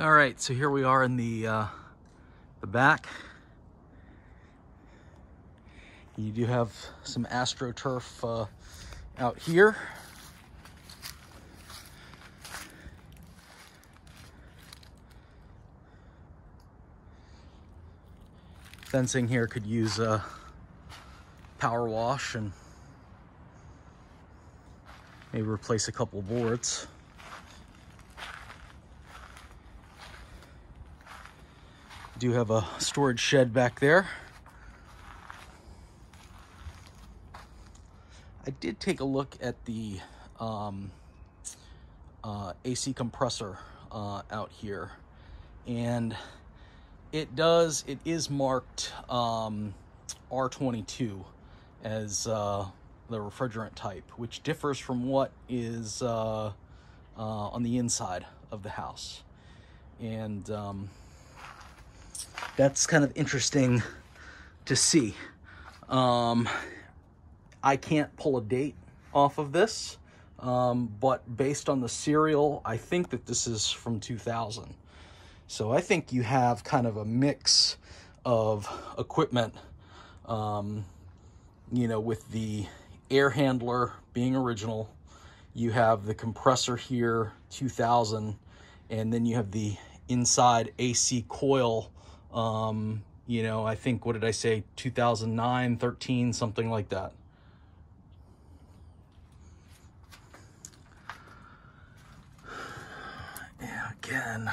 All right, so here we are in the uh, the back. You do have some AstroTurf uh, out here. Fencing here could use a power wash and maybe replace a couple boards. Do have a storage shed back there. I did take a look at the um, uh, AC compressor uh, out here and it does, it is marked um, R22 as uh, the refrigerant type, which differs from what is uh, uh, on the inside of the house. And um, that's kind of interesting to see. Um, I can't pull a date off of this, um, but based on the serial, I think that this is from 2000. So I think you have kind of a mix of equipment, um, you know, with the air handler being original, you have the compressor here, 2000, and then you have the inside AC coil, um, you know, I think, what did I say, 2009, 13, something like that. Yeah, again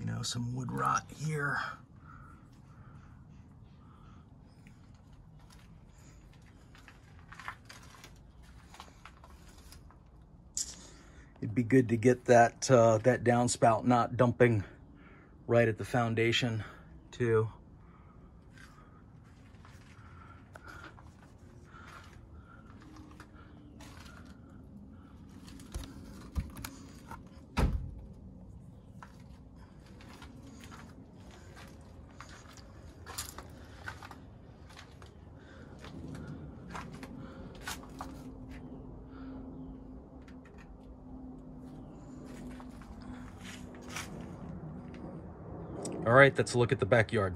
you know, some wood rot here. It'd be good to get that uh, that downspout not dumping right at the foundation too. All right, let's look at the backyard.